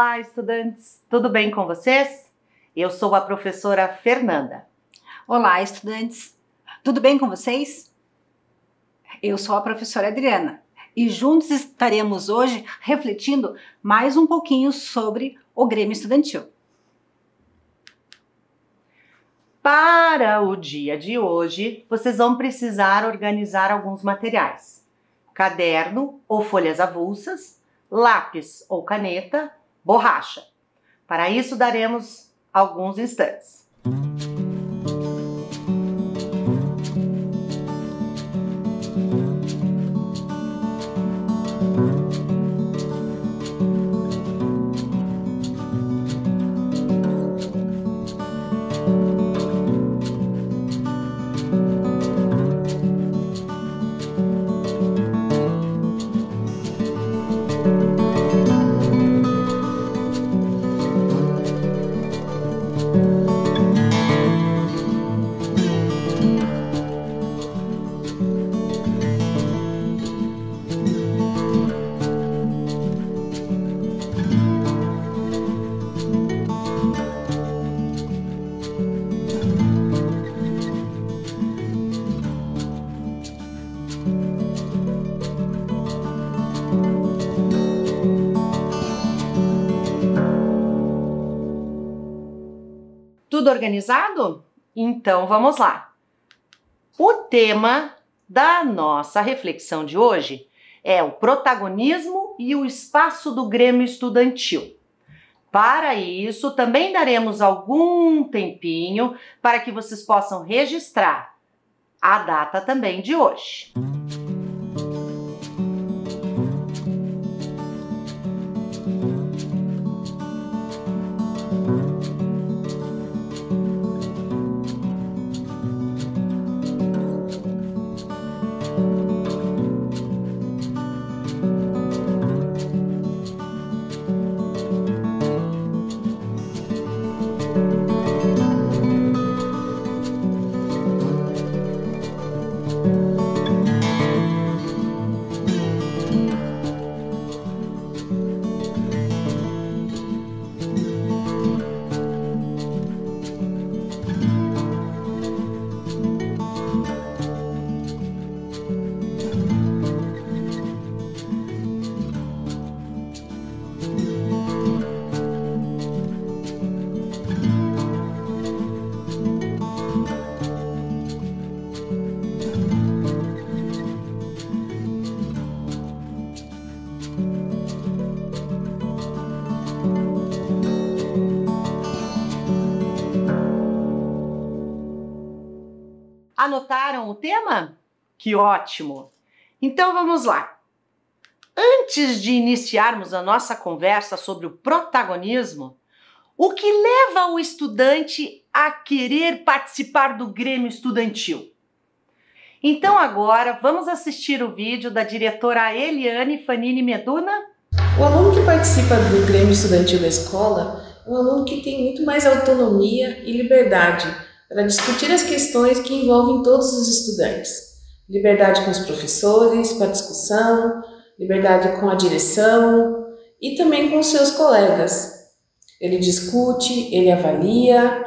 Olá, estudantes! Tudo bem com vocês? Eu sou a professora Fernanda. Olá, estudantes! Tudo bem com vocês? Eu sou a professora Adriana e juntos estaremos hoje refletindo mais um pouquinho sobre o Grêmio Estudantil. Para o dia de hoje, vocês vão precisar organizar alguns materiais: caderno ou folhas avulsas, lápis ou caneta, borracha. Para isso, daremos alguns instantes. Tudo organizado? Então vamos lá. O tema da nossa reflexão de hoje é o protagonismo e o espaço do Grêmio Estudantil. Para isso, também daremos algum tempinho para que vocês possam registrar a data também de hoje. Anotaram o tema? Que ótimo! Então vamos lá. Antes de iniciarmos a nossa conversa sobre o protagonismo, o que leva o estudante a querer participar do Grêmio Estudantil? Então agora vamos assistir o vídeo da diretora Eliane Fanini Meduna. O aluno que participa do Grêmio Estudantil da escola é um aluno que tem muito mais autonomia e liberdade para discutir as questões que envolvem todos os estudantes. Liberdade com os professores, para discussão, liberdade com a direção e também com seus colegas. Ele discute, ele avalia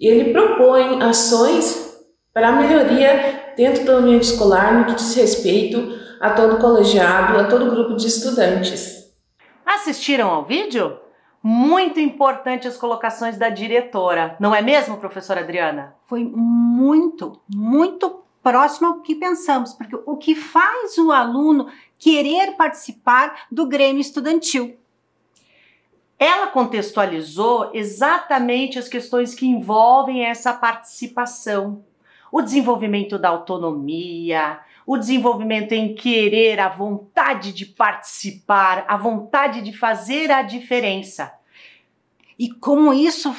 e ele propõe ações para a melhoria dentro do ambiente escolar no que diz respeito a todo colegiado, a todo grupo de estudantes. Assistiram ao vídeo? Muito importante as colocações da diretora, não é mesmo, professora Adriana? Foi muito, muito próximo ao que pensamos, porque o que faz o aluno querer participar do Grêmio Estudantil? Ela contextualizou exatamente as questões que envolvem essa participação. O desenvolvimento da autonomia, o desenvolvimento em querer, a vontade de participar, a vontade de fazer a diferença. E como isso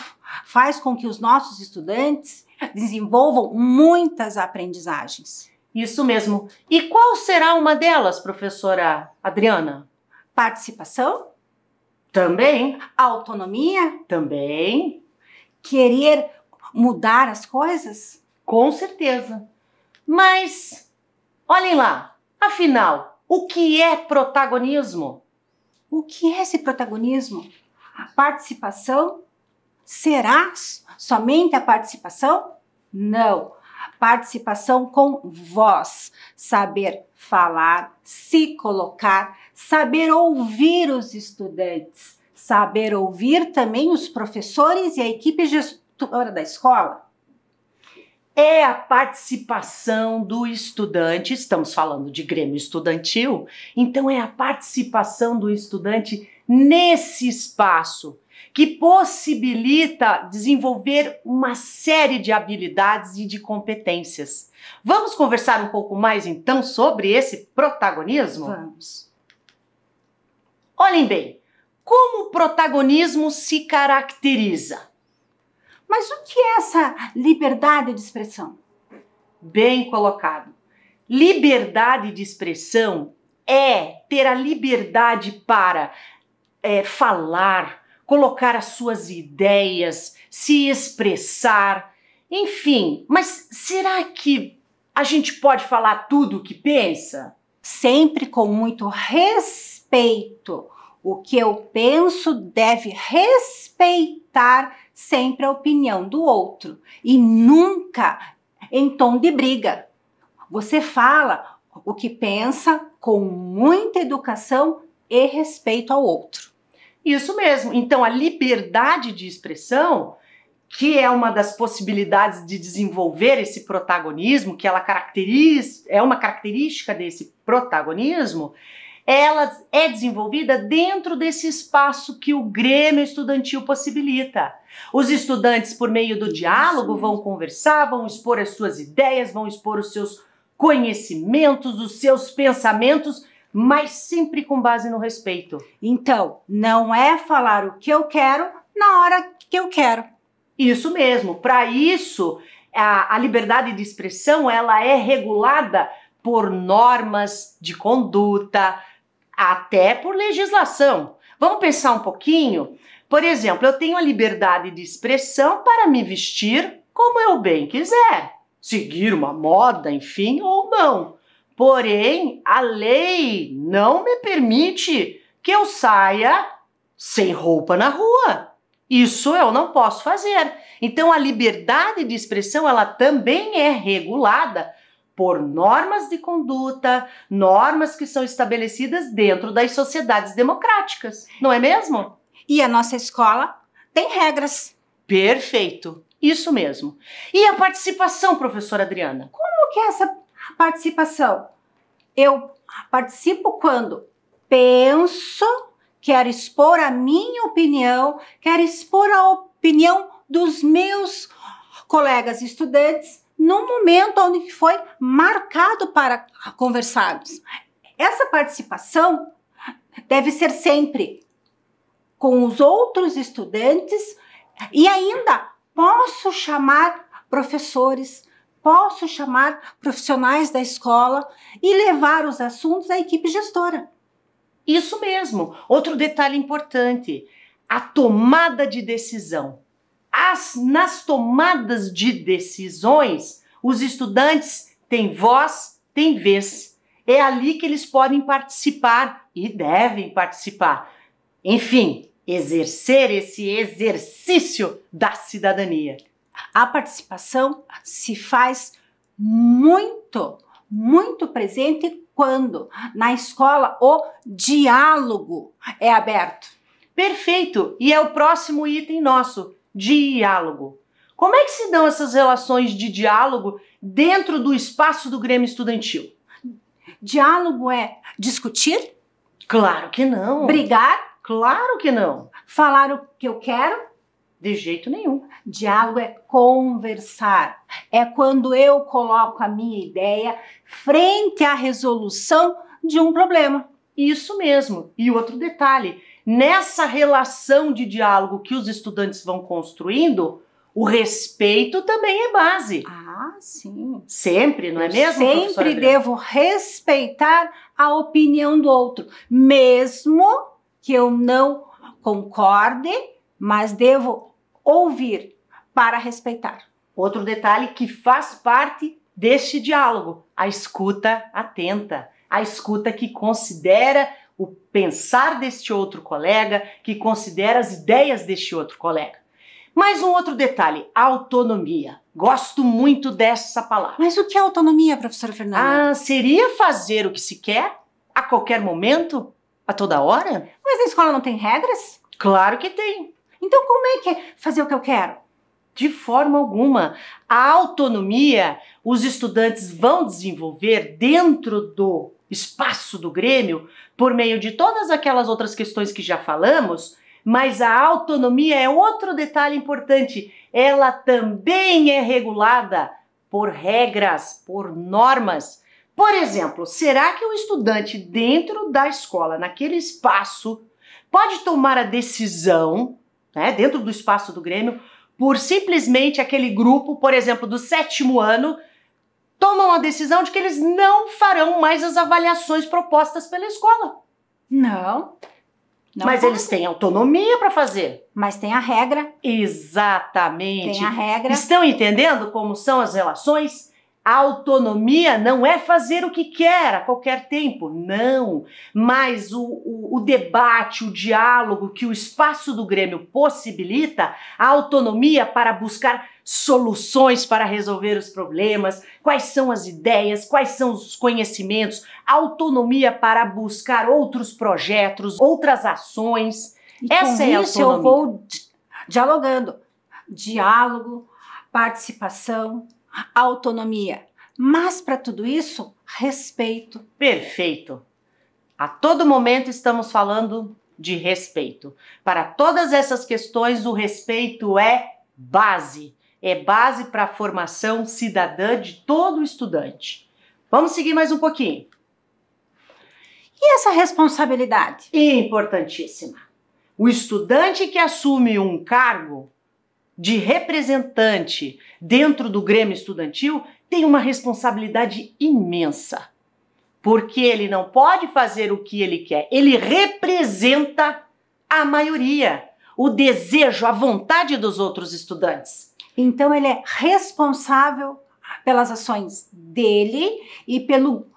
faz com que os nossos estudantes desenvolvam muitas aprendizagens. Isso mesmo. E qual será uma delas, professora Adriana? Participação? Também. Autonomia? Também. Querer mudar as coisas? Com certeza. Mas Olhem lá, afinal, o que é protagonismo? O que é esse protagonismo? Participação? Será somente a participação? Não. Participação com voz, saber falar, se colocar, saber ouvir os estudantes, saber ouvir também os professores e a equipe gestora da escola é a participação do estudante. Estamos falando de Grêmio Estudantil, então é a participação do estudante nesse espaço que possibilita desenvolver uma série de habilidades e de competências. Vamos conversar um pouco mais então sobre esse protagonismo? Vamos. Olhem bem, como o protagonismo se caracteriza? Mas o que é essa liberdade de expressão? Bem colocado. Liberdade de expressão é ter a liberdade para é, falar, colocar as suas ideias, se expressar, enfim. Mas será que a gente pode falar tudo o que pensa? Sempre com muito respeito. O que eu penso deve respeitar sempre a opinião do outro e nunca em tom de briga. Você fala o que pensa com muita educação e respeito ao outro. Isso mesmo. Então, a liberdade de expressão, que é uma das possibilidades de desenvolver esse protagonismo, que ela caracteriza, é uma característica desse protagonismo, ela é desenvolvida dentro desse espaço que o Grêmio Estudantil possibilita. Os estudantes, por meio do diálogo, vão conversar, vão expor as suas ideias, vão expor os seus conhecimentos, os seus pensamentos, mas sempre com base no respeito. Então, não é falar o que eu quero na hora que eu quero. Isso mesmo. Para isso, a, a liberdade de expressão ela é regulada por normas de conduta, até por legislação. Vamos pensar um pouquinho? Por exemplo, eu tenho a liberdade de expressão para me vestir como eu bem quiser, seguir uma moda, enfim, ou não. Porém, a lei não me permite que eu saia sem roupa na rua. Isso eu não posso fazer. Então a liberdade de expressão ela também é regulada por normas de conduta, normas que são estabelecidas dentro das sociedades democráticas, não é mesmo? E a nossa escola tem regras. Perfeito, isso mesmo. E a participação, professora Adriana? Como que é essa participação? Eu participo quando penso, quero expor a minha opinião, quero expor a opinião dos meus colegas estudantes no momento onde foi marcado para conversarmos. Essa participação deve ser sempre com os outros estudantes e ainda posso chamar professores, posso chamar profissionais da escola e levar os assuntos à equipe gestora. Isso mesmo. Outro detalhe importante: a tomada de decisão as, nas tomadas de decisões, os estudantes têm voz, têm vez. É ali que eles podem participar e devem participar. Enfim, exercer esse exercício da cidadania. A participação se faz muito, muito presente quando na escola o diálogo é aberto. Perfeito! E é o próximo item nosso diálogo. Como é que se dão essas relações de diálogo dentro do espaço do Grêmio Estudantil? Diálogo é discutir? Claro que não. Brigar? Claro que não. Falar o que eu quero? De jeito nenhum. Diálogo é conversar. É quando eu coloco a minha ideia frente à resolução de um problema. Isso mesmo. E outro detalhe: nessa relação de diálogo que os estudantes vão construindo, o respeito também é base. Ah, sim. Sempre, não é mesmo? Sempre devo respeitar a opinião do outro, mesmo que eu não concorde, mas devo ouvir para respeitar. Outro detalhe que faz parte deste diálogo, a escuta atenta, a escuta que considera o pensar deste outro colega, que considera as ideias deste outro colega. Mais um outro detalhe: autonomia. Gosto muito dessa palavra. Mas o que é autonomia, professora Fernanda? Ah, seria fazer o que se quer a qualquer momento, a toda hora? Mas na escola não tem regras? Claro que tem. Então como é que é fazer o que eu quero? De forma alguma. A autonomia os estudantes vão desenvolver dentro do espaço do Grêmio por meio de todas aquelas outras questões que já falamos, mas a autonomia é outro detalhe importante. Ela também é regulada por regras, por normas. Por exemplo, será que o estudante dentro da escola, naquele espaço, pode tomar a decisão, né, dentro do espaço do Grêmio, por simplesmente aquele grupo, por exemplo, do sétimo ano, tomam a decisão de que eles não farão mais as avaliações propostas pela escola. Não. não Mas pode. eles têm autonomia para fazer. Mas tem a regra. Exatamente. Tem a regra. Estão entendendo como são as relações? A autonomia não é fazer o que quer a qualquer tempo, não. Mas o, o, o, debate, o diálogo que o espaço do Grêmio possibilita, a autonomia para buscar soluções para resolver os problemas, quais são as ideias, quais são os conhecimentos, autonomia para buscar outros projetos, outras ações. E Essa com é a isso autonomia. eu vou dialogando. Diálogo, participação, autonomia. Mas para tudo isso, respeito. Perfeito. A todo momento estamos falando de respeito. Para todas essas questões, o respeito é base. É base para a formação cidadã de todo estudante. Vamos seguir mais um pouquinho. E essa responsabilidade? Importantíssima. O estudante que assume um cargo de representante dentro do Grêmio Estudantil tem uma responsabilidade imensa. Porque ele não pode fazer o que ele quer, ele representa a maioria, o desejo, a vontade dos outros estudantes. Então ele é responsável pelas ações dele e pelo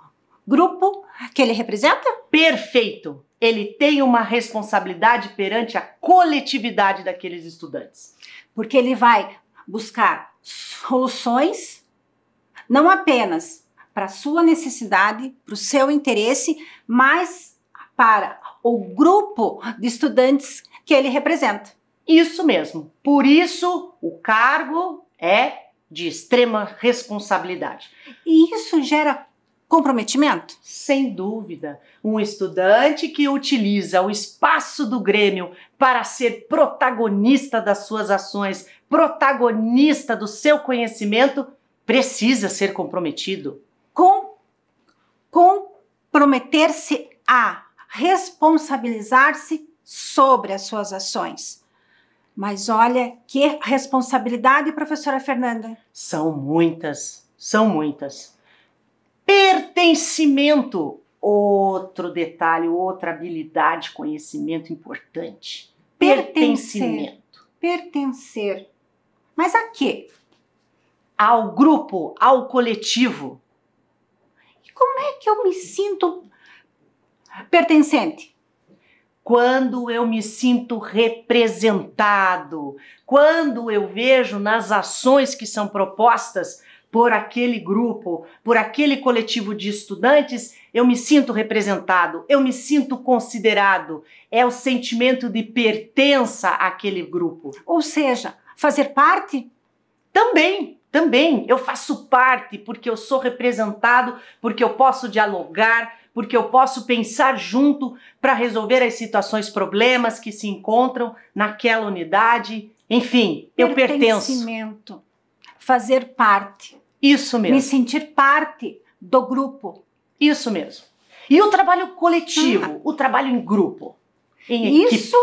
grupo que ele representa? Perfeito. Ele tem uma responsabilidade perante a coletividade daqueles estudantes. Porque ele vai buscar soluções não apenas para a sua necessidade, para o seu interesse, mas para o grupo de estudantes que ele representa. Isso mesmo. Por isso, o cargo é de extrema responsabilidade. E isso gera comprometimento? Sem dúvida. Um estudante que utiliza o espaço do Grêmio para ser protagonista das suas ações, protagonista do seu conhecimento, precisa ser comprometido. Com comprometer-se a responsabilizar-se sobre as suas ações. Mas olha que responsabilidade, professora Fernanda. São muitas, são muitas. Pertencimento, outro detalhe, outra habilidade, conhecimento importante. Pertencimento. Pertencer. Mas a quê? Ao grupo, ao coletivo. E como é que eu me sinto pertencente? Quando eu me sinto representado, quando eu vejo nas ações que são propostas por aquele grupo, por aquele coletivo de estudantes, eu me sinto representado, eu me sinto considerado. É o sentimento de pertença àquele grupo. Ou seja, fazer parte? Também, também. Eu faço parte porque eu sou representado, porque eu posso dialogar, porque eu posso pensar junto para resolver as situações, problemas que se encontram naquela unidade. Enfim, eu pertenço. Fazer parte. Isso mesmo. Me sentir parte do grupo. Isso mesmo. E o trabalho coletivo, o trabalho em grupo, em equipe. Isso,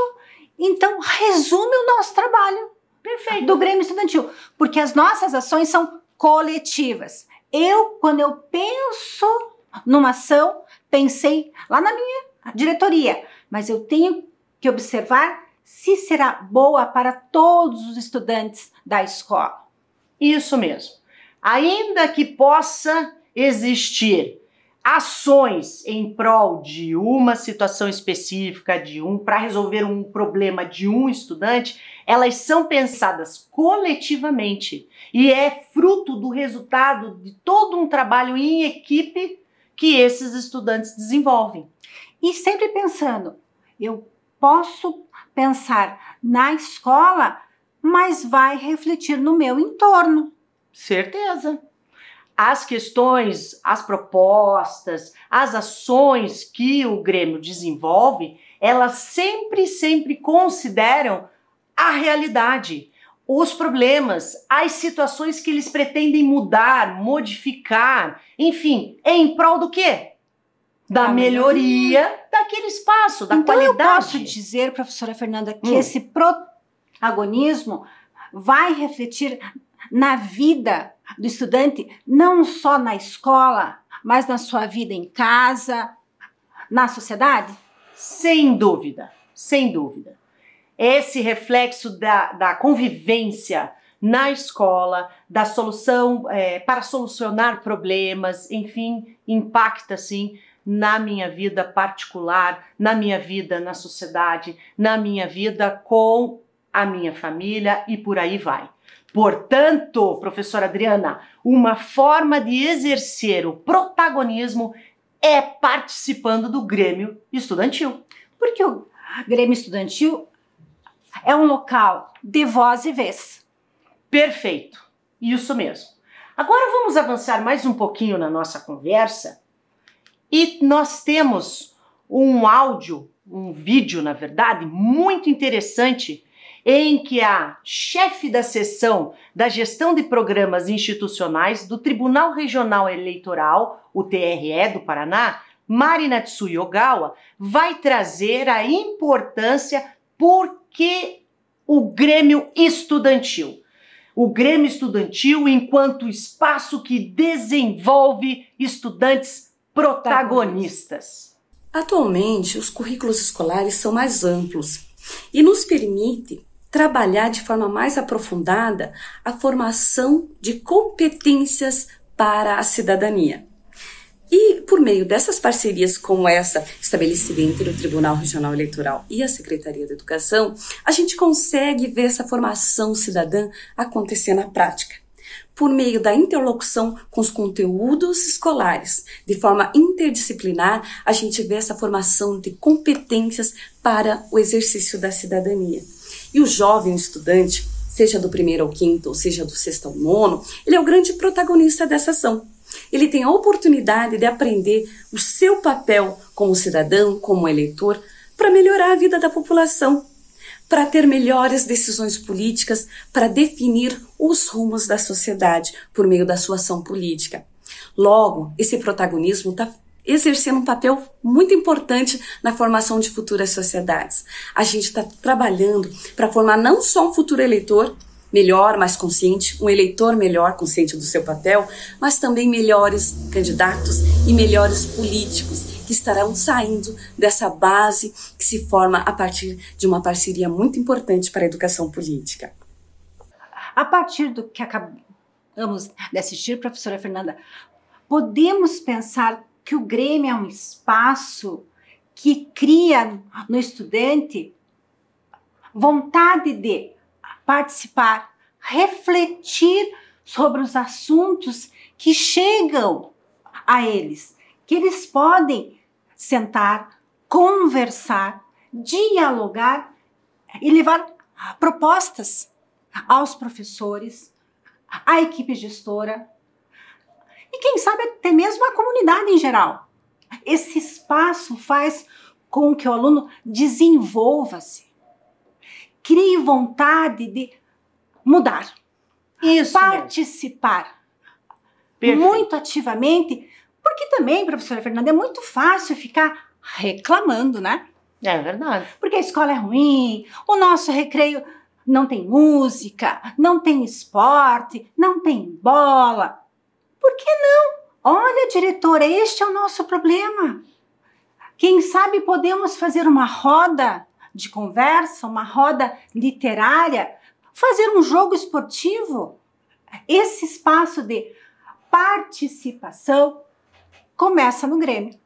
então, resume o nosso trabalho Perfeito. do Grêmio Estudantil. Porque as nossas ações são coletivas. Eu, quando eu penso numa ação, pensei lá na minha diretoria, mas eu tenho que observar se será boa para todos os estudantes da escola. Isso mesmo. Ainda que possa existir ações em prol de uma situação específica, de um para resolver um problema de um estudante, elas são pensadas coletivamente e é fruto do resultado de todo um trabalho em equipe que esses estudantes desenvolvem. E sempre pensando, eu posso pensar na escola, mas vai refletir no meu entorno. Certeza as questões, as propostas, as ações que o Grêmio desenvolve, elas sempre, sempre consideram a realidade, os problemas, as situações que eles pretendem mudar, modificar, enfim, em prol do quê? Da melhoria, melhoria daquele espaço, da então qualidade. Eu posso dizer, professora Fernanda, que hum. esse protagonismo vai refletir na vida do estudante, não só na escola, mas na sua vida em casa, na sociedade? Sem dúvida, sem dúvida. Esse reflexo da, da convivência na escola, da solução, é, para solucionar problemas, enfim, impacta sim na minha vida particular, na minha vida na sociedade, na minha vida com a minha família e por aí vai. Portanto, professora Adriana, uma forma de exercer o protagonismo é participando do Grêmio Estudantil. Porque o Grêmio Estudantil é um local de voz e vez. Perfeito, isso mesmo. Agora vamos avançar mais um pouquinho na nossa conversa e nós temos um áudio, um vídeo, na verdade, muito interessante em que a chefe da seção da gestão de programas institucionais do Tribunal Regional Eleitoral, o TRE do Paraná, Marina Tsuyogawa, vai trazer a importância porque o Grêmio Estudantil. O Grêmio Estudantil enquanto espaço que desenvolve estudantes protagonistas. Atualmente, os currículos escolares são mais amplos e nos permite trabalhar de forma mais aprofundada a formação de competências para a cidadania. E por meio dessas parcerias como essa estabelecida entre o Tribunal Regional Eleitoral e a Secretaria da Educação, a gente consegue ver essa formação cidadã acontecer na prática. Por meio da interlocução com os conteúdos escolares, de forma interdisciplinar, a gente vê essa formação de competências para o exercício da cidadania. E o jovem estudante, seja do primeiro ao quinto, ou seja do sexto ao nono, ele é o grande protagonista dessa ação. Ele tem a oportunidade de aprender o seu papel como cidadão, como eleitor, para melhorar a vida da população, para ter melhores decisões políticas, para definir os rumos da sociedade por meio da sua ação política. Logo, esse protagonismo está exercendo um papel muito importante na formação de futuras sociedades. A gente está trabalhando para formar não só um futuro eleitor melhor, mais consciente, um eleitor melhor, consciente do seu papel, mas também melhores candidatos e melhores políticos que estarão saindo dessa base que se forma a partir de uma parceria muito importante para a educação política. A partir do que acabamos de assistir, professora Fernanda, podemos pensar que o Grêmio é um espaço que cria no estudante vontade de participar, refletir sobre os assuntos que chegam a eles, que eles podem sentar, conversar, dialogar e levar propostas aos professores, à equipe gestora, e quem sabe até mesmo a comunidade em geral. Esse espaço faz com que o aluno desenvolva-se, crie vontade de mudar, Isso participar muito ativamente, porque também, professora Fernanda, é muito fácil ficar reclamando, né? É verdade. Porque a escola é ruim, o nosso recreio não tem música, não tem esporte, não tem bola. Por que não? Olha, diretora, este é o nosso problema. Quem sabe podemos fazer uma roda de conversa, uma roda literária, fazer um jogo esportivo. Esse espaço de participação começa no Grêmio.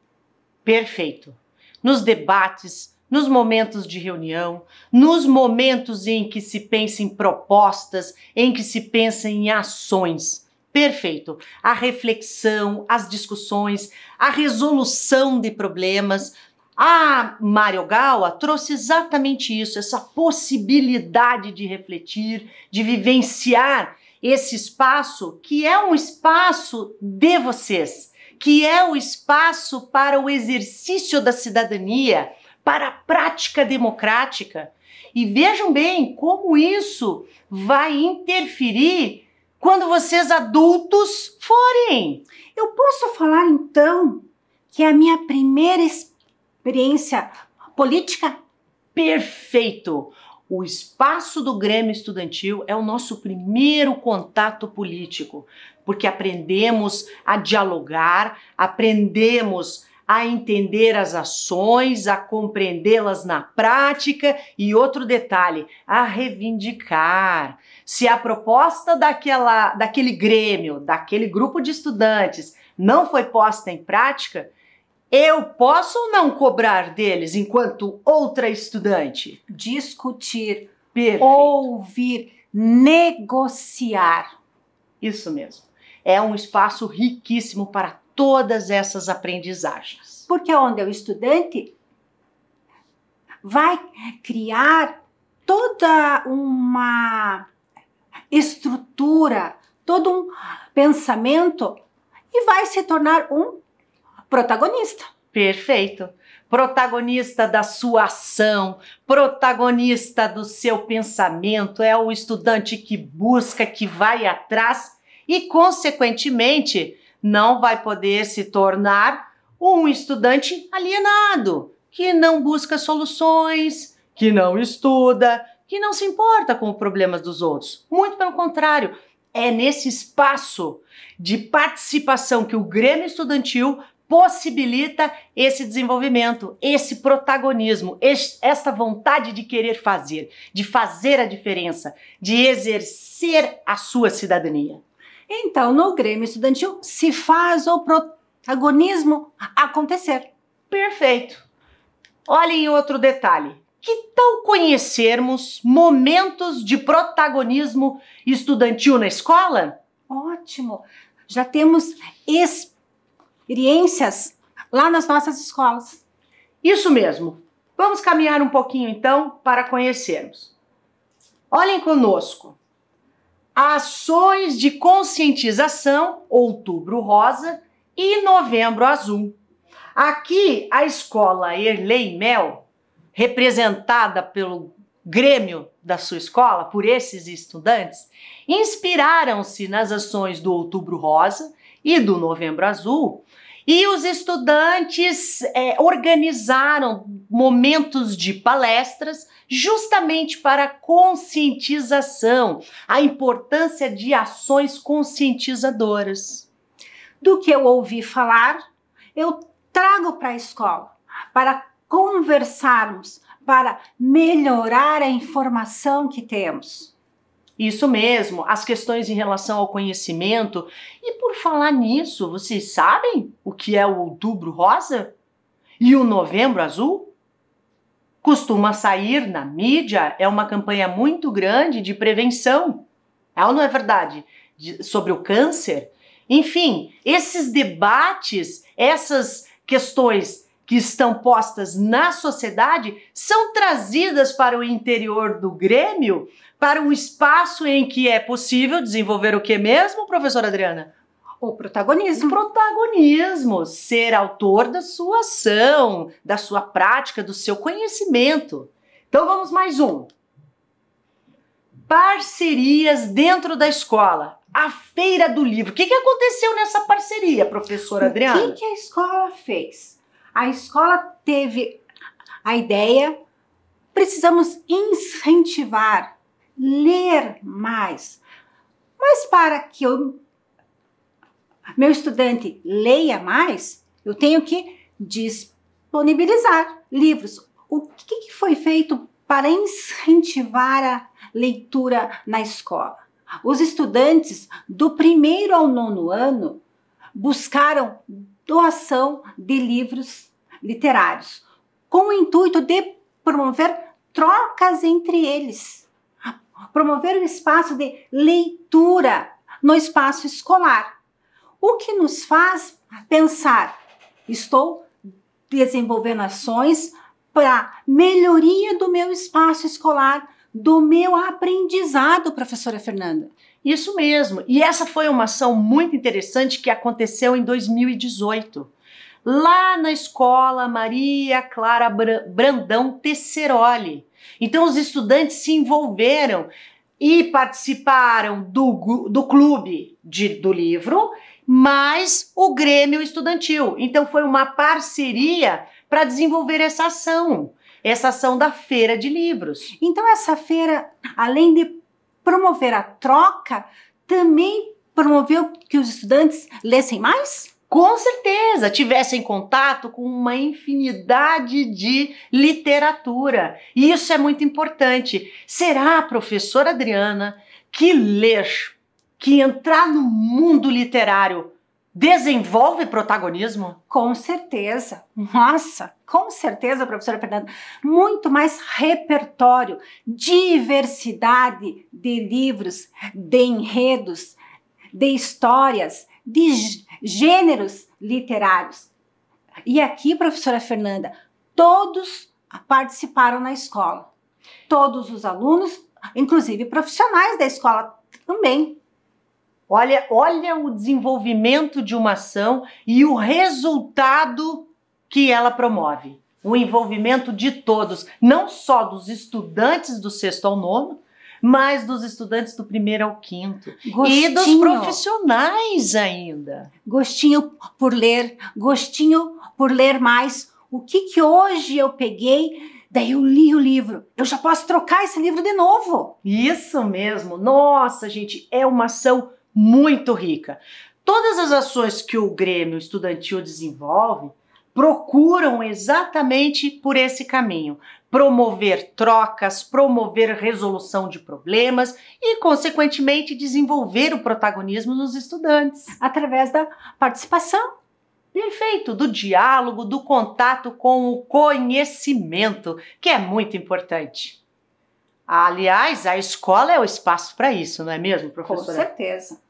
Perfeito. Nos debates, nos momentos de reunião, nos momentos em que se pensa em propostas, em que se pensa em ações. Perfeito. A reflexão, as discussões, a resolução de problemas. A Mário Gawa trouxe exatamente isso, essa possibilidade de refletir, de vivenciar esse espaço que é um espaço de vocês, que é o espaço para o exercício da cidadania, para a prática democrática. E vejam bem como isso vai interferir quando vocês adultos forem. Eu posso falar então que é a minha primeira experiência política? Perfeito! O espaço do Grêmio Estudantil é o nosso primeiro contato político, porque aprendemos a dialogar, aprendemos a entender as ações, a compreendê-las na prática e outro detalhe, a reivindicar. Se a proposta daquela, daquele grêmio, daquele grupo de estudantes não foi posta em prática, eu posso ou não cobrar deles enquanto outra estudante? Discutir, Perfeito. ouvir, negociar. Isso mesmo. É um espaço riquíssimo para todas essas aprendizagens. Porque onde é o estudante vai criar toda uma estrutura, todo um pensamento e vai se tornar um protagonista. Perfeito. Protagonista da sua ação, protagonista do seu pensamento, é o estudante que busca, que vai atrás e, consequentemente, não vai poder se tornar um estudante alienado, que não busca soluções, que não estuda, que não se importa com os problemas dos outros. Muito pelo contrário, é nesse espaço de participação que o Grêmio Estudantil possibilita esse desenvolvimento, esse protagonismo, esta vontade de querer fazer, de fazer a diferença, de exercer a sua cidadania. Então, no Grêmio Estudantil se faz o protagonismo acontecer. Perfeito. Olhem outro detalhe. Que tal conhecermos momentos de protagonismo estudantil na escola? Ótimo! Já temos experiências lá nas nossas escolas. Isso mesmo. Vamos caminhar um pouquinho então para conhecermos. Olhem conosco ações de conscientização, Outubro Rosa e Novembro Azul. Aqui, a escola Erlei Mel, representada pelo Grêmio da sua escola, por esses estudantes, inspiraram-se nas ações do Outubro Rosa e do Novembro Azul e os estudantes é, organizaram momentos de palestras justamente para conscientização, a importância de ações conscientizadoras. Do que eu ouvi falar, eu trago para a escola para conversarmos, para melhorar a informação que temos. Isso mesmo, as questões em relação ao conhecimento. E por falar nisso, vocês sabem o que é o Outubro Rosa? E o Novembro Azul? costuma sair na mídia, é uma campanha muito grande de prevenção. É ou não é verdade? De, sobre o câncer. Enfim, esses debates, essas questões que estão postas na sociedade são trazidas para o interior do Grêmio, para um espaço em que é possível desenvolver o que mesmo, professora Adriana? O protagonismo. O protagonismo, ser autor da sua ação, da sua prática, do seu conhecimento. Então vamos mais um. Parcerias dentro da escola. A Feira do Livro. O que, que aconteceu nessa parceria, professora Adriana? O que, que a escola fez? A escola teve a ideia, precisamos incentivar, ler mais. Mas para que eu meu estudante leia mais, eu tenho que disponibilizar livros. O que foi feito para incentivar a leitura na escola? Os estudantes do primeiro ao nono ano buscaram doação de livros literários, com o intuito de promover trocas entre eles, promover o espaço de leitura no espaço escolar, o que nos faz pensar: estou desenvolvendo ações para melhoria do meu espaço escolar, do meu aprendizado, professora Fernanda. Isso mesmo. E essa foi uma ação muito interessante que aconteceu em 2018. Lá na escola Maria Clara Brandão Tesseroli. Então, os estudantes se envolveram e participaram do, do clube de, do livro, mais o Grêmio Estudantil. Então, foi uma parceria para desenvolver essa ação, essa ação da Feira de Livros. Então, essa feira, além de promover a troca, também promoveu que os estudantes lessem mais? Com certeza, tivessem contato com uma infinidade de literatura. E isso é muito importante. Será professora Adriana que ler, que entrar no mundo literário desenvolve protagonismo? Com certeza. Nossa, com certeza, professora Fernanda. Muito mais repertório, diversidade de livros, de enredos, de histórias, de gêneros literários. E aqui, professora Fernanda, todos participaram na escola. Todos os alunos, inclusive profissionais da escola também Olha, olha o desenvolvimento de uma ação e o resultado que ela promove. O envolvimento de todos, não só dos estudantes do sexto ao nono, mas dos estudantes do primeiro ao quinto. Gostinho. E dos profissionais ainda. Gostinho por ler, gostinho por ler mais. O que que hoje eu peguei Daí eu li o livro. Eu já posso trocar esse livro de novo. Isso mesmo. Nossa, gente, é uma ação muito rica. Todas as ações que o Grêmio Estudantil desenvolve procuram exatamente por esse caminho, promover trocas, promover resolução de problemas e, consequentemente, desenvolver o protagonismo nos estudantes. Através da participação. Perfeito, do diálogo, do contato com o conhecimento, que é muito importante. Aliás, a escola é o espaço para isso, não é mesmo, professora? Com certeza.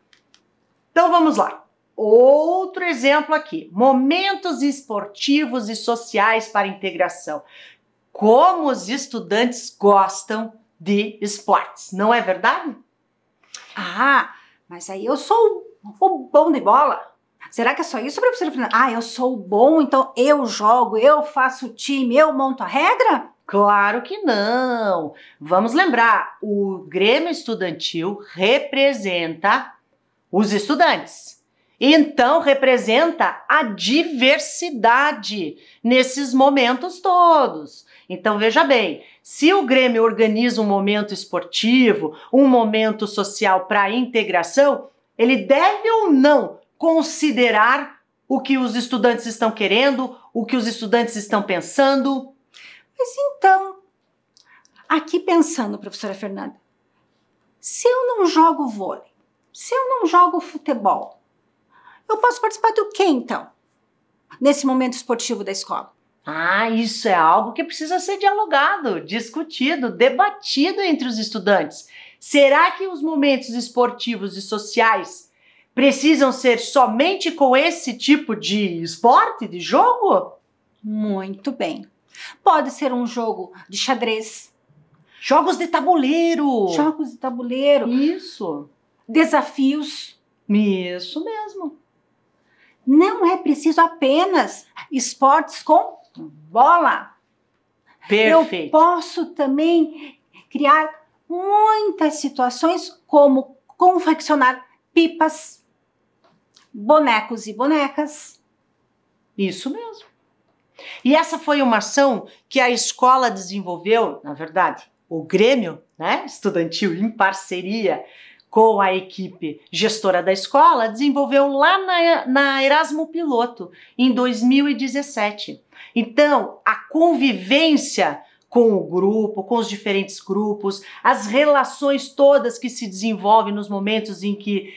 Então vamos lá. Outro exemplo aqui: momentos esportivos e sociais para integração. Como os estudantes gostam de esportes, não é verdade? Ah, mas aí eu sou o bom de bola. Será que é só isso, professora Fernanda? Ah, eu sou bom, então eu jogo, eu faço time, eu monto a regra? Claro que não. Vamos lembrar, o Grêmio Estudantil representa os estudantes. Então representa a diversidade nesses momentos todos. Então veja bem, se o Grêmio organiza um momento esportivo, um momento social para integração, ele deve ou não considerar o que os estudantes estão querendo, o que os estudantes estão pensando, mas então, aqui pensando, professora Fernanda, se eu não jogo vôlei, se eu não jogo futebol, eu posso participar do quê então? Nesse momento esportivo da escola? Ah, isso é algo que precisa ser dialogado, discutido, debatido entre os estudantes. Será que os momentos esportivos e sociais precisam ser somente com esse tipo de esporte, de jogo? Muito bem. Pode ser um jogo de xadrez. Jogos de tabuleiro. Jogos de tabuleiro. Isso. Desafios. Isso mesmo. Não é preciso apenas esportes com bola. Perfeito. Eu posso também criar muitas situações como confeccionar pipas, bonecos e bonecas. Isso mesmo. E essa foi uma ação que a escola desenvolveu, na verdade, o Grêmio, né, estudantil, em parceria com a equipe gestora da escola, desenvolveu lá na, na Erasmo Piloto, em 2017. Então, a convivência com o grupo, com os diferentes grupos, as relações todas que se desenvolvem nos momentos em que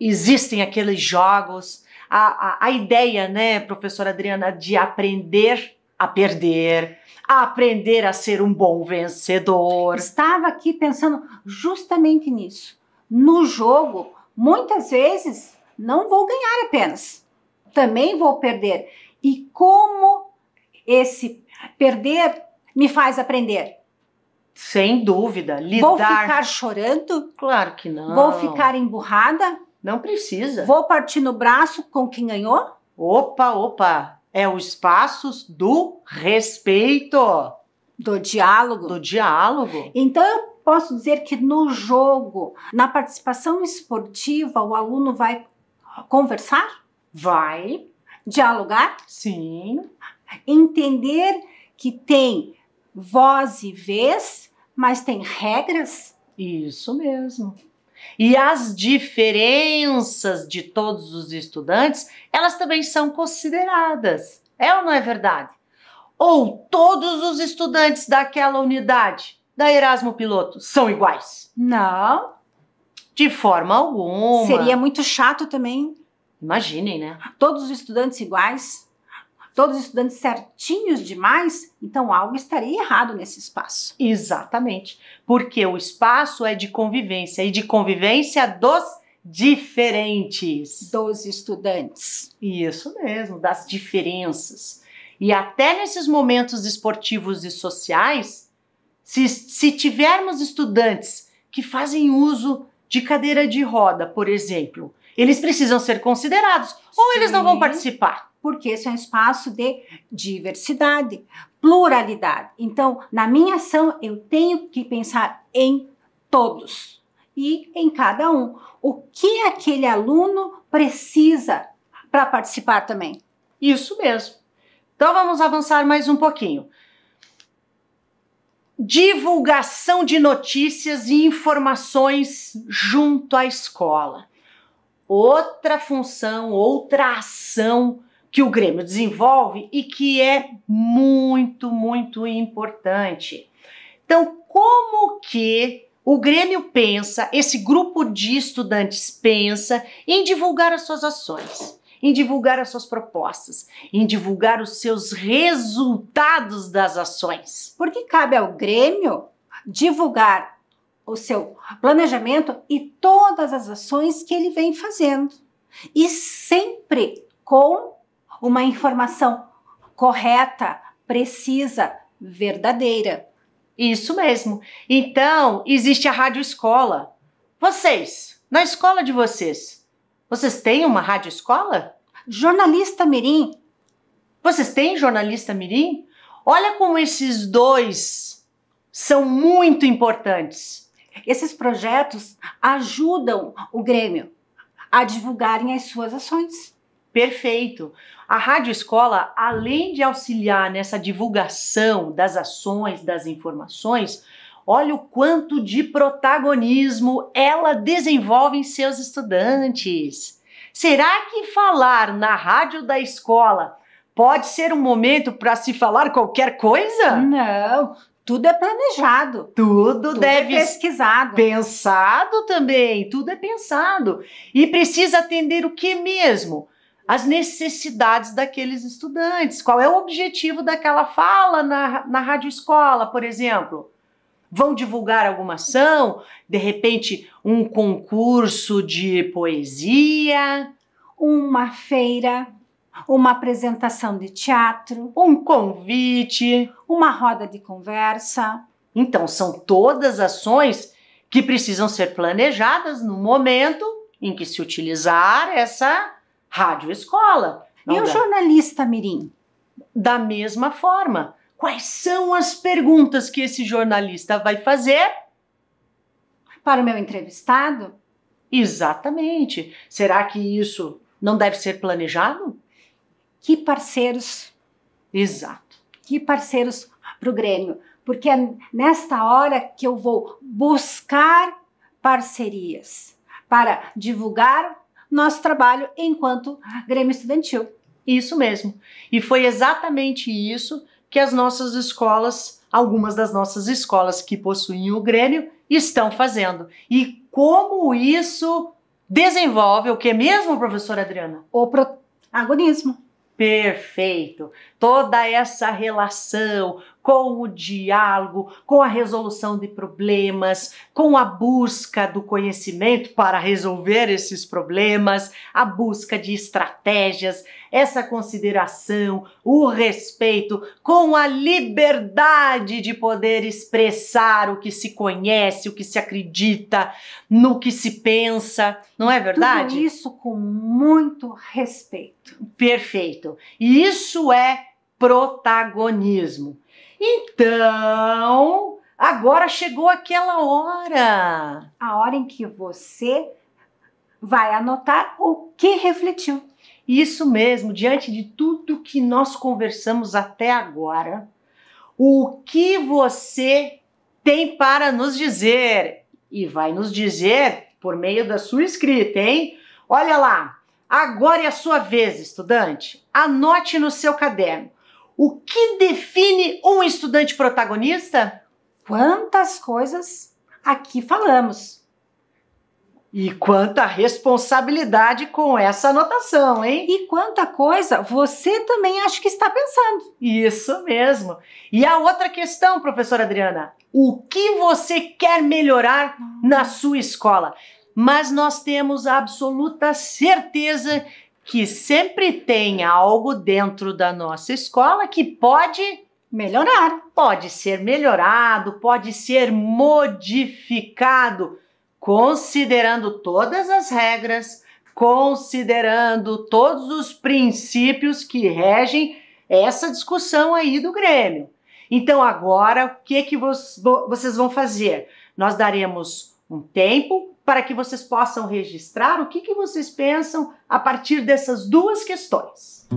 existem aqueles jogos, a, a, a ideia, né, professora Adriana, de aprender a perder, a aprender a ser um bom vencedor. Estava aqui pensando justamente nisso. No jogo, muitas vezes não vou ganhar apenas, também vou perder. E como esse perder me faz aprender? Sem dúvida, lidar. Vou ficar chorando? Claro que não. Vou ficar emburrada? Não precisa. Vou partir no braço com quem ganhou? Opa, opa. É o espaço do respeito. Do diálogo. Do diálogo. Então eu posso dizer que no jogo, na participação esportiva, o aluno vai conversar? Vai. Dialogar? Sim. Entender que tem voz e vez, mas tem regras? Isso mesmo. E as diferenças de todos os estudantes, elas também são consideradas. É ou não é verdade? Ou todos os estudantes daquela unidade da Erasmo Piloto são iguais? Não. De forma alguma. Seria muito chato também. Imaginem, né? Todos os estudantes iguais, todos os estudantes certinhos demais, então algo estaria errado nesse espaço. Exatamente. Porque o espaço é de convivência e de convivência dos diferentes. Dos estudantes. Isso mesmo, das diferenças. E até nesses momentos esportivos e sociais, se, se tivermos estudantes que fazem uso de cadeira de roda, por exemplo, eles precisam ser considerados ou eles não vão participar. Porque esse é um espaço de diversidade, pluralidade. Então, na minha ação, eu tenho que pensar em todos e em cada um. O que aquele aluno precisa para participar também? Isso mesmo. Então vamos avançar mais um pouquinho. Divulgação de notícias e informações junto à escola. Outra função, outra ação que o Grêmio desenvolve e que é muito, muito importante. Então, como que o Grêmio pensa, esse grupo de estudantes pensa em divulgar as suas ações? em divulgar as suas propostas, em divulgar os seus resultados das ações. Porque cabe ao Grêmio divulgar o seu planejamento e todas as ações que ele vem fazendo. E sempre com uma informação correta, precisa, verdadeira. Isso mesmo. Então, existe a Rádio Escola. Vocês, na escola de vocês, vocês têm uma rádio escola? Jornalista Mirim. Vocês têm jornalista Mirim? Olha como esses dois são muito importantes. Esses projetos ajudam o Grêmio a divulgarem as suas ações. Perfeito. A Rádio Escola, além de auxiliar nessa divulgação das ações, das informações, olha o quanto de protagonismo ela desenvolve em seus estudantes. Será que falar na rádio da escola pode ser um momento para se falar qualquer coisa? Não, tudo é planejado. Tudo, Tudo deve é pesquisado. pensado também, tudo é pensado. E precisa atender o que mesmo? As necessidades daqueles estudantes. Qual é o objetivo daquela fala na, na rádio escola, por exemplo? Vão divulgar alguma ação? De repente, um concurso de poesia? Uma feira, uma apresentação de teatro, Um convite? uma roda de conversa. Então, são todas ações que precisam ser planejadas no momento em que se utilizar essa rádio escola. E o jornalista Mirim? Da mesma forma, quais são as perguntas que esse jornalista vai fazer? Para o meu entrevistado? Exatamente. Será que isso não deve ser planejado? Que parceiros, Exato. que parceiros para o Grêmio. Porque é nesta hora que eu vou buscar parcerias para divulgar nosso trabalho enquanto Grêmio Estudantil. Isso mesmo. E foi exatamente isso que as nossas escolas, algumas das nossas escolas que possuem o Grêmio, estão fazendo. E como isso desenvolve o que mesmo, professora Adriana? O protagonismo. Perfeito. Toda essa relação com o diálogo, com a resolução de problemas, com a busca do conhecimento para resolver esses problemas, a busca de estratégias, essa consideração, o respeito, com a liberdade de poder expressar o que se conhece, o que se acredita, no que se pensa, não é verdade? Tudo isso com muito respeito. Perfeito. E isso é protagonismo. Então, agora chegou aquela hora. A hora em que você vai anotar o que refletiu. Isso mesmo, diante de tudo que nós conversamos até agora, o que você tem para nos dizer? E vai nos dizer por meio da sua escrita, hein? Olha lá, agora é a sua vez, estudante. Anote no seu caderno o que define um estudante protagonista? Quantas coisas aqui falamos. E quanta responsabilidade com essa anotação, hein? E quanta coisa você também acha que está pensando. Isso mesmo. E a outra questão, professora Adriana: o que você quer melhorar na sua escola? Mas nós temos absoluta certeza que sempre tem algo dentro da nossa escola que pode melhorar, pode ser melhorado, pode ser modificado, considerando todas as regras, considerando todos os princípios que regem essa discussão aí do Grêmio. Então agora, o que que vocês vão fazer? Nós daremos um tempo para que vocês possam registrar o que, que vocês pensam a partir dessas duas questões.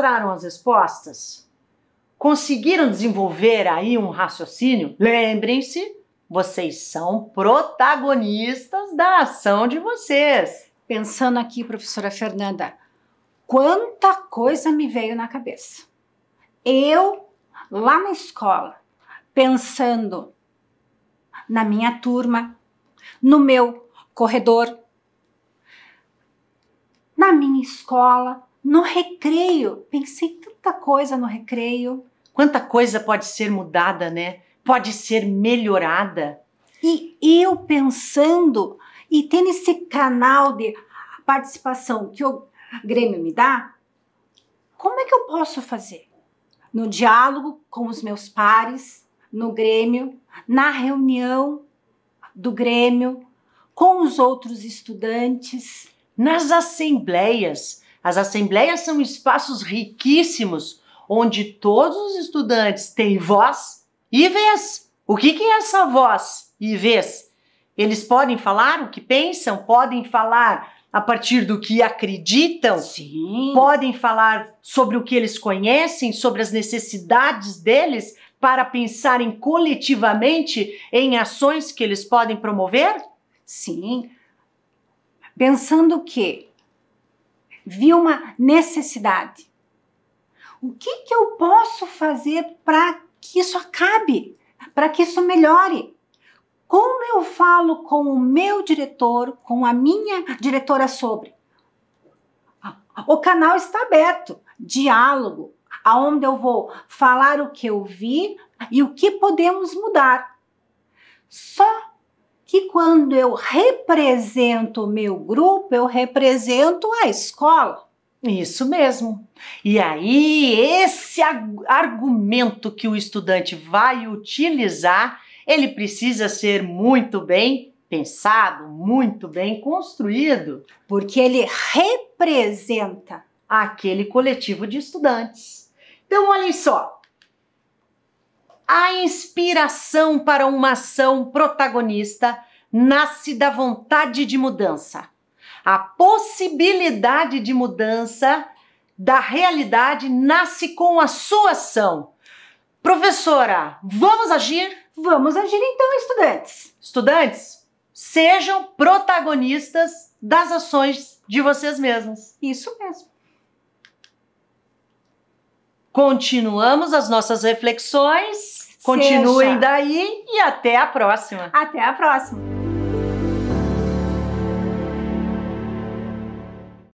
Registraram as respostas? Conseguiram desenvolver aí um raciocínio? Lembrem-se, vocês são protagonistas da ação de vocês. Pensando aqui, professora Fernanda, quanta coisa me veio na cabeça. Eu, lá na escola, pensando na minha turma, no meu corredor, na minha escola, no recreio. Pensei tanta coisa no recreio. Quanta coisa pode ser mudada, né? Pode ser melhorada. E eu pensando e tendo esse canal de participação que o Grêmio me dá, como é que eu posso fazer? No diálogo com os meus pares, no Grêmio, na reunião do Grêmio, com os outros estudantes. Nas assembleias. As assembleias são espaços riquíssimos onde todos os estudantes têm voz e vez. O que, que é essa voz e vez? Eles podem falar o que pensam, podem falar a partir do que acreditam, Sim. podem falar sobre o que eles conhecem, sobre as necessidades deles, para pensarem coletivamente em ações que eles podem promover? Sim. Pensando que vi uma necessidade. O que, que eu posso fazer para que isso acabe? Para que isso melhore? Como eu falo com o meu diretor, com a minha diretora sobre? O canal está aberto, diálogo, aonde eu vou falar o que eu vi e o que podemos mudar. Só que quando eu represento o meu grupo, eu represento a escola. Isso mesmo. E aí, esse argumento que o estudante vai utilizar, ele precisa ser muito bem pensado, muito bem construído, porque ele representa aquele coletivo de estudantes. Então, olhem só. A inspiração para uma ação protagonista nasce da vontade de mudança. A possibilidade de mudança da realidade nasce com a sua ação. Professora, vamos agir? Vamos agir então, estudantes. Estudantes, sejam protagonistas das ações de vocês mesmos. Isso mesmo. Continuamos as nossas reflexões. Continuem Seja. daí e até a próxima. Até a próxima.